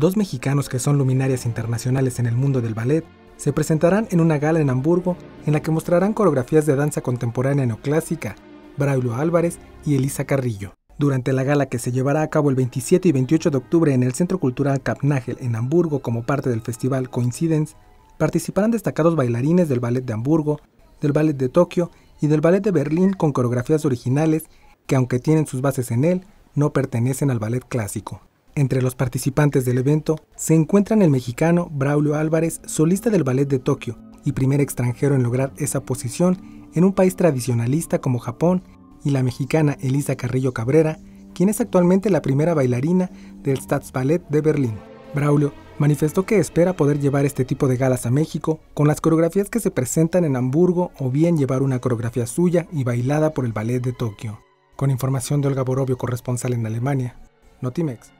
dos mexicanos que son luminarias internacionales en el mundo del ballet, se presentarán en una gala en Hamburgo en la que mostrarán coreografías de danza contemporánea neoclásica, Braulio Álvarez y Elisa Carrillo. Durante la gala que se llevará a cabo el 27 y 28 de octubre en el Centro Cultural Kapnagel en Hamburgo como parte del festival Coincidence, participarán destacados bailarines del Ballet de Hamburgo, del Ballet de Tokio y del Ballet de Berlín con coreografías originales que aunque tienen sus bases en él, no pertenecen al ballet clásico. Entre los participantes del evento se encuentran el mexicano Braulio Álvarez, solista del Ballet de Tokio y primer extranjero en lograr esa posición en un país tradicionalista como Japón, y la mexicana Elisa Carrillo Cabrera, quien es actualmente la primera bailarina del Staatsballet de Berlín. Braulio manifestó que espera poder llevar este tipo de galas a México con las coreografías que se presentan en Hamburgo o bien llevar una coreografía suya y bailada por el Ballet de Tokio. Con información de Olga Borobio, corresponsal en Alemania. Notimex.